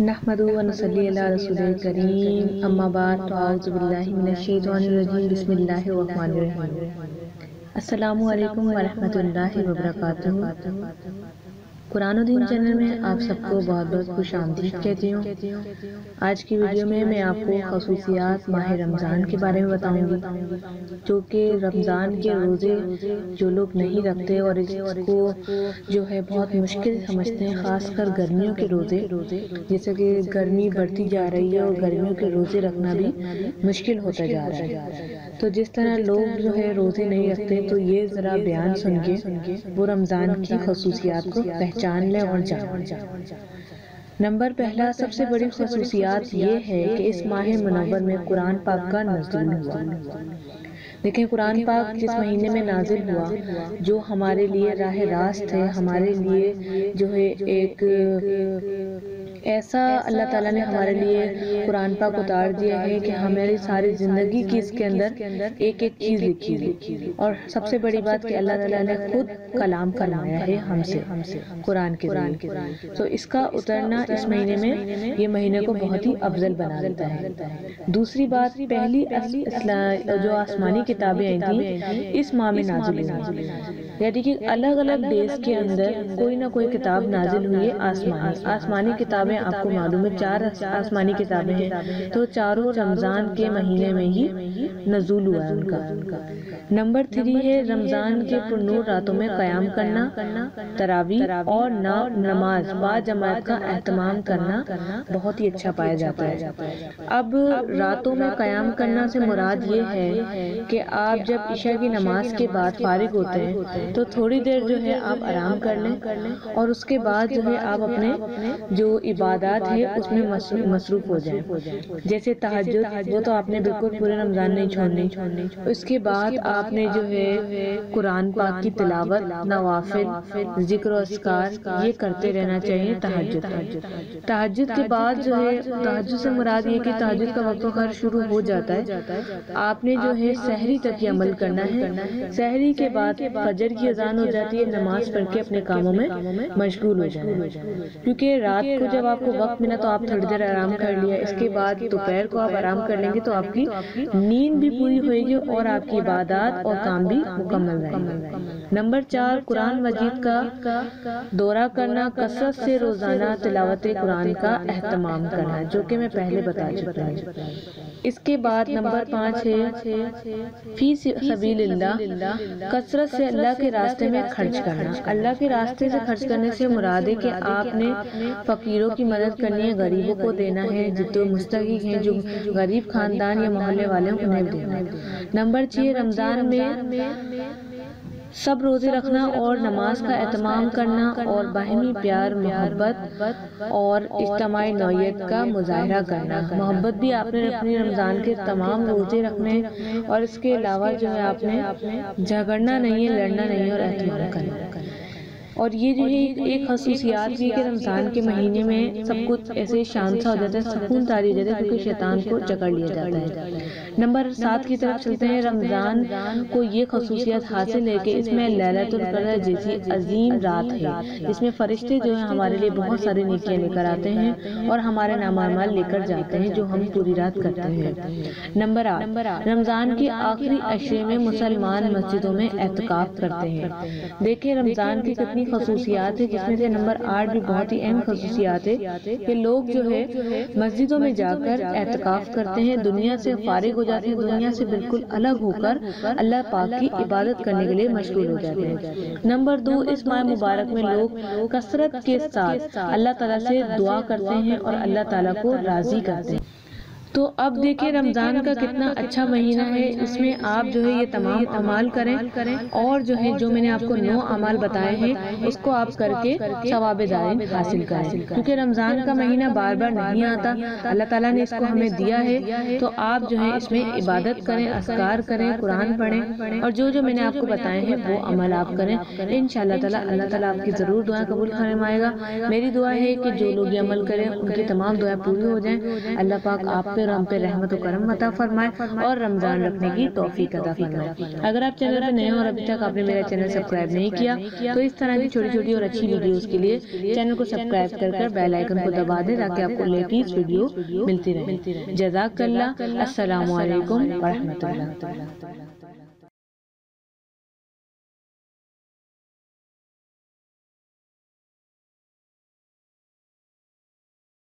نحمد و نصلی علی رسول کریم. اما بعد تو اعوذ باللہ من الشیطان الرجیم. بسم اللہ الرحمن الرحیم. السلام علیکم ورحمۃ اللہ وبرکاتہ. قرآن و دین چینل میں آپ سب کو بہت بہت خوش آمدید کہتی ہوں۔ آج کی ویڈیو میں میں آپ کو خصوصیات ماہ رمضان کے بارے میں بتاؤں گی۔ جو کہ رمضان کے روزے جو لوگ نہیں رکھتے اور اس کو جو ہے بہت مشکل سمجھتے ہیں، خاص کر گرمیوں کے روزے۔ جیسے کہ گرمی بڑھتی جا رہی ہے اور گرمیوں کے روزے رکھنا بھی مشکل ہوتا جا رہا ہے۔ تو جس طرح لوگ جو ہے روزے نہیں رکھتے، تو یہ ذرا بیان سن کے وہ رمضان کی خصوصیات کو پہچان جان لیں اور جان نمبر پہلا سب سے بڑی خصوصیات یہ ہے کہ اس ماہ منور میں قرآن پاک کا نزول ہوا۔ دیکھیں قرآن پاک جس مہینے میں نازل ہوا جو ہمارے لیے راہ راست ہے ہمارے لیے جو ہے ایک ایسا اللہ تعالیٰ نے ہمارے لیے قرآن پاک اتار دیا ہے کہ ہماری ساری زندگی کی اس کے اندر ایک ایک چیز لکھی ہوئی اور سب سے بڑی بات کہ اللہ تعالیٰ نے خود کلام فرمایا ہے ہم سے، قرآن کے ذریعے۔ تو اس کا اترنا اس مہینے میں یہ مہینے کو بہت ہی افضل بنا دیتا ہے۔ دوسری بات، پہلی جو آسمانی کتابیں آئی تھیں، اس ماہ میں نازل ہوئی۔ یعنی کہ الگ الگ دیش کے اندر کوئی نہ کوئی کتاب نازل ہوئی ہے آسمانی۔ آسمانی کتابیں آپ کو معلوم ہے، چار آسمانی کتابیں ہیں۔ تو چاروں رمضان کے مہینے میں ہی نزول ہوا ہے ان کا۔ نمبر تھری ہے، رمضان کے پرنور راتوں میں قیام کرنا تراوی اور نماز با جماعت کا اہتمام کرنا بہت ہی اچھا پایا جاتا ہے۔ اب راتوں میں قیام کرنا سے مراد یہ ہے کہ آپ جب عشاء کی نماز کے بعد فارغ ہوتے ہیں، تو تھوڑی دیر جو ہے آپ آرام کر لیں اور اس کے بعد جو ہے آپ اپنے جو عبادات ہے اس میں مصروف ہو جائیں۔ جیسے تحجد وہ تو آپ نے بالکل پورے رمضان نہیں چھوڑنی۔ اس کے بعد آپ نے جو ہے قرآن پاک کی تلاوت نوافل ذکر و اسکار یہ کرتے رہنا چاہیے تحجد تحجد کے بعد جو ہے تحجد سے مراد یہ کہ تحجد کا وقت خیر شروع ہو جاتا ہے۔ آپ نے جو ہے سحری تک یہ عمل کرنا ہے۔ سحری کے بعد فجر کی اذان ہو جاتی ہے نماز پڑھ کے اپنے کاموں میں مشغول ہو جائیں کیونکہ رات کو جب آپ کو وقت ملا تو آپ تھوڑی دیر آرام کر لیا۔ اس کے بعد دوپہر کو آپ آرام کر لیں گے تو آپ کی نیند بھی پوری ہوئے گی اور آپ کی عبادات اور کام بھی مکمل رہیں گے۔ نمبر چار، قرآن مجید کا دورہ کرنا کثرت سے روزانہ تلاوت قرآن کا اہتمام کرنا، جو کہ میں پہلے بتا چکا ہوں۔ اس کے بعد نمبر پانچ ہے، فی سبیل اللہ کثرت سے اللہ کے راستے میں خرچ کرنا۔ اللہ کے راستے سے خرچ کرنے سے مراد ہے کہ آپ نے فقیروں کی مدد کرنی ہے غریبوں کو دینا ہے، جو مستحق ہیں، جو غریب خاندان یا محلے والے انہیں دینا ہے۔ نمبر چھ، رمضان میں سب روزے رکھنا اور نماز کا اہتمام کرنا اور باہمی پیار، محبت اور اجتماعی نوعیت کا مظاہرہ کرنا۔ محبت بھی آپ نے رکھنی رمضان کے تمام روزے رکھنے اور اس کے علاوہ جو ہے، آپ نے جھگڑنا نہیں ہے لڑنا نہیں ہے اور اہتمام کرنا۔ اور یہ جو ہے ایک خصوصیات بھی کہ رمضان کے مہینے میں سب کچھ ایسے شان سا ہو جاتا ہے سکون تاری ہو جاتا ہے کیونکہ شیطان کو جکڑ لیا جاتا ہے۔ نمبر سات کی طرف چلتے ہیں رمضان کو یہ خصوصیات حاصل ہے کہ اس میں لیلت القدر جیسی عظیم رات ہے۔ جس میں فرشتے جو ہیں ہمارے لیے بہت سارے نیکیاں لے کر آتے ہیں اور ہمارے نامال لے کر جاتے ہیں جو ہم پوری رات کرتے ہیں۔ نمبر آٹھ رمضان کی آخری عشرے میں مسلمان مسجدوں میں اعتکاف کرتے ہیں دیکھیں رمضان کی کتنی خصوصیات ہے جس میں سے نمبر آٹھ بھی بہت ہی اہم خصوصیات ہے کہ لوگ جو ہے مسجدوں میں جا کر اعتکاف کرتے ہیں، دنیا سے فارغ ہو جاتے ہیں، دنیا سے بالکل الگ ہو کر اللہ پاک کی عبادت کرنے کے لیے مشغول ہو جاتے ہیں۔ نمبر دو، اس ماہ مبارک میں لوگ کثرت کے ساتھ اللہ تعالیٰ سے دعا کرتے ہیں اور اللہ تعالیٰ کو راضی کرتے ہیں۔ تو اب دیکھیں رمضان کا کتنا اچھا مہینہ ہے اس میں آپ جو ہے یہ تمام عمال کریں اور جو ہے جو میں نے آپ کو نو عمال بتائے ہیں اس کو آپ کر کے ثواب دارین حاصل کریں۔ کیونکہ رمضان کا مہینہ بار بار نہیں آتا اللہ تعالیٰ نے اس کو ہمیں دیا ہے تو آپ جو ہے اس میں عبادت کریں اسکار کریں قرآن پڑھیں اور جو جو میں نے آپ کو بتائے ہیں وہ عمل آپ کریں۔ ان شاء اللہ تعالیٰ اللہ تعالیٰ آپ کی ضرور دعا قبول فرمائے گا۔ میری دعا ہے کہ جو لوگ یہ عمل کریں ان کی تمام دعائیں پوری ہو جائیں اللہ پاک آپ پہ ہم پہ رحمت و کرم عطا فرمائے اور رمضان رکھنے کی توفیق عطا فرمائے۔ اگر آپ چینل پہ نئے ہیں اور ابھی تک آپ نے میرا چینل سبسکرائب نہیں کیا، تو اس طرح کی چھوٹی چھوٹی اور اچھی ویڈیوز کے لیے چینل کو سبسکرائب کر کر بیل آئیکن کو دبا دیں تاکہ آپ کو لیٹیسٹ ویڈیو ملتی رہے۔ جزاک اللہ، السلام علیکم ورحمۃ اللہ۔